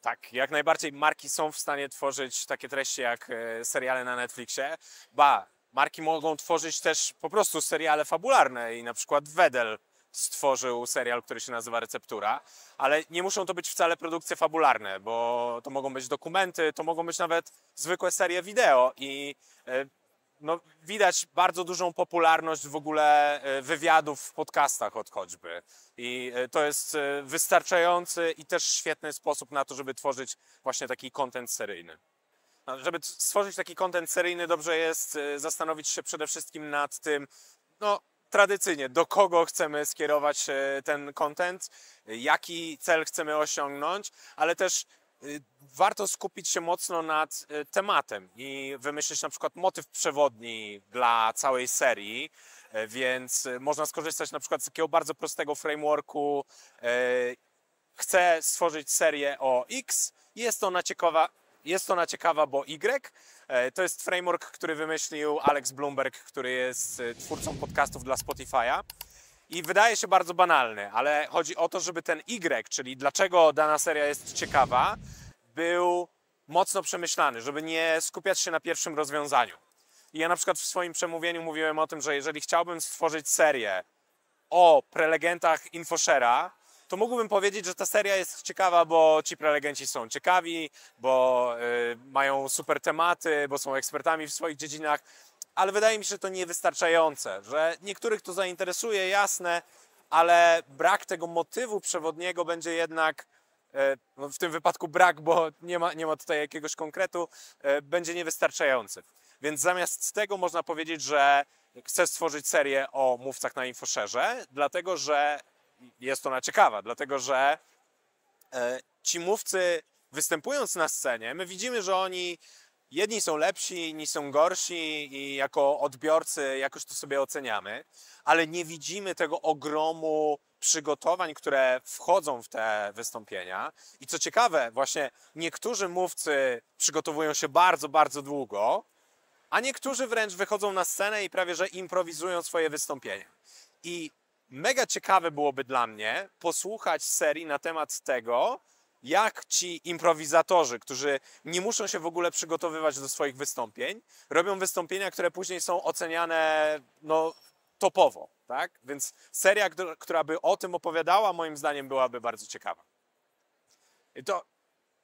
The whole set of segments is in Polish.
Tak, jak najbardziej marki są w stanie tworzyć takie treści jak e, seriale na Netflixie. Ba, marki mogą tworzyć też po prostu seriale fabularne i na przykład Wedel stworzył serial, który się nazywa Receptura, ale nie muszą to być wcale produkcje fabularne, bo to mogą być dokumenty, to mogą być nawet zwykłe serie wideo i e, no, widać bardzo dużą popularność w ogóle e, wywiadów w podcastach od choćby. I e, to jest e, wystarczający i też świetny sposób na to, żeby tworzyć właśnie taki content seryjny. No, żeby stworzyć taki content seryjny, dobrze jest zastanowić się przede wszystkim nad tym, no, tradycyjnie, do kogo chcemy skierować ten content, jaki cel chcemy osiągnąć, ale też warto skupić się mocno nad y, tematem i wymyślić na przykład motyw przewodni dla całej serii, y, więc można skorzystać na przykład z takiego bardzo prostego frameworku. Chcę stworzyć serię o X, jest ona ciekawa, jest ona ciekawa, bo Y. To jest framework, który wymyślił Alex Bloomberg, który jest twórcą podcastów dla Spotify'a. I wydaje się bardzo banalny, ale chodzi o to, żeby ten Y, czyli dlaczego dana seria jest ciekawa, był mocno przemyślany, żeby nie skupiać się na pierwszym rozwiązaniu. I ja na przykład w swoim przemówieniu mówiłem o tym, że jeżeli chciałbym stworzyć serię o prelegentach InfoShare'a, to mógłbym powiedzieć, że ta seria jest ciekawa, bo ci prelegenci są ciekawi, bo y, mają super tematy, bo są ekspertami w swoich dziedzinach, ale wydaje mi się, że to niewystarczające, że niektórych to zainteresuje, jasne, ale brak tego motywu przewodniego będzie jednak, e, no w tym wypadku brak, bo nie ma, nie ma tutaj jakiegoś konkretu, e, będzie niewystarczający. Więc zamiast tego można powiedzieć, że chcę stworzyć serię o mówcach na infoszerze, dlatego że jest ona ciekawa, dlatego że e, ci mówcy występując na scenie, my widzimy, że oni Jedni są lepsi, inni są gorsi i jako odbiorcy jakoś to sobie oceniamy, ale nie widzimy tego ogromu przygotowań, które wchodzą w te wystąpienia. I co ciekawe, właśnie niektórzy mówcy przygotowują się bardzo, bardzo długo, a niektórzy wręcz wychodzą na scenę i prawie że improwizują swoje wystąpienia. I mega ciekawe byłoby dla mnie posłuchać serii na temat tego, jak ci improwizatorzy, którzy nie muszą się w ogóle przygotowywać do swoich wystąpień, robią wystąpienia, które później są oceniane no, topowo. Tak? Więc seria, która by o tym opowiadała, moim zdaniem byłaby bardzo ciekawa. I to,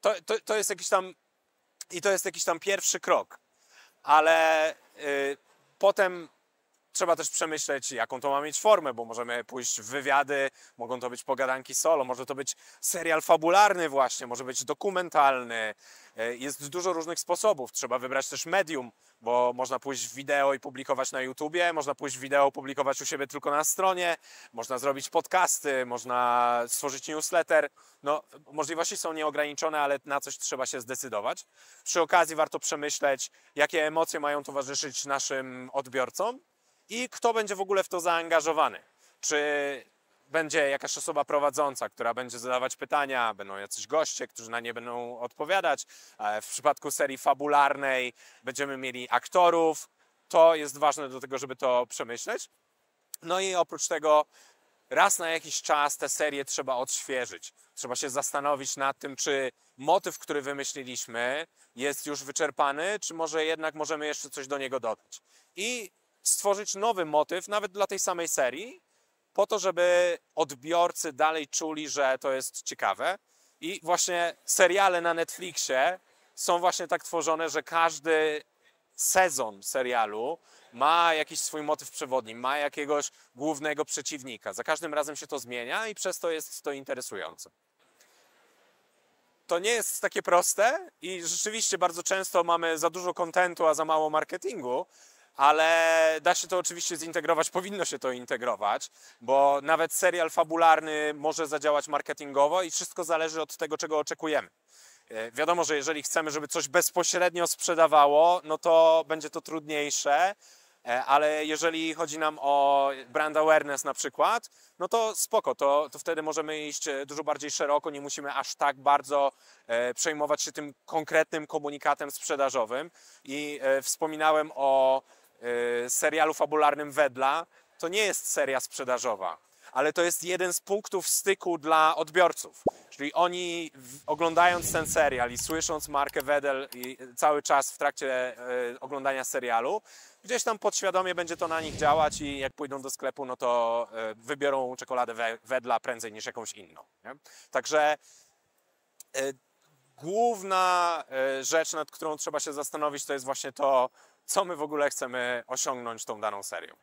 to, to, to jest jakiś tam i to jest jakiś tam pierwszy krok. Ale y, potem trzeba też przemyśleć, jaką to ma mieć formę, bo możemy pójść w wywiady, mogą to być pogadanki solo, może to być serial fabularny właśnie, może być dokumentalny. E, jest dużo różnych sposobów. Trzeba wybrać też medium, bo można pójść w wideo i publikować na YouTubie, można pójść w wideo, publikować u siebie tylko na stronie, można zrobić podcasty, można stworzyć newsletter. No, możliwości są nieograniczone, ale na coś trzeba się zdecydować. Przy okazji warto przemyśleć, jakie emocje mają towarzyszyć naszym odbiorcom i kto będzie w ogóle w to zaangażowany. Czy będzie jakaś osoba prowadząca, która będzie zadawać pytania, będą jacyś goście, którzy na nie będą odpowiadać. E, w przypadku serii fabularnej będziemy mieli aktorów. To jest ważne do tego, żeby to przemyśleć. No i oprócz tego raz na jakiś czas tę serię trzeba odświeżyć. Trzeba się zastanowić nad tym, czy motyw, który wymyśliliśmy, jest już wyczerpany, czy może jednak możemy jeszcze coś do niego dodać. I stworzyć nowy motyw, nawet dla tej samej serii, po to, żeby odbiorcy dalej czuli, że to jest ciekawe. I właśnie seriale na Netflixie są właśnie tak tworzone, że każdy sezon serialu ma jakiś swój motyw przewodni, ma jakiegoś głównego przeciwnika. Za każdym razem się to zmienia i przez to jest to interesujące. To nie jest takie proste i rzeczywiście bardzo często mamy za dużo kontentu, a za mało marketingu, ale da się to oczywiście zintegrować, powinno się to integrować, bo nawet serial fabularny może zadziałać marketingowo i wszystko zależy od tego, czego oczekujemy. E, wiadomo, że jeżeli chcemy, żeby coś bezpośrednio sprzedawało, no to będzie to trudniejsze, e, ale jeżeli chodzi nam o brand awareness na przykład, no to spoko, to, to wtedy możemy iść e, dużo bardziej szeroko, nie musimy aż tak bardzo przejmować się tym konkretnym komunikatem sprzedażowym. I wspominałem o serialu fabularnym Wedla, to nie jest seria sprzedażowa. ale to jest jeden z punktów styku dla odbiorców. Czyli oni oglądając ten serial i słysząc markę Wedel cały czas w trakcie e, oglądania serialu, gdzieś tam podświadomie będzie to na nich działać i jak pójdą do sklepu, no to e, wybiorą czekoladę We- Wedla prędzej niż jakąś inną. Nie? Także e, główna e, rzecz, nad którą trzeba się zastanowić, to jest właśnie to, co my w ogóle chcemy osiągnąć tą daną serią.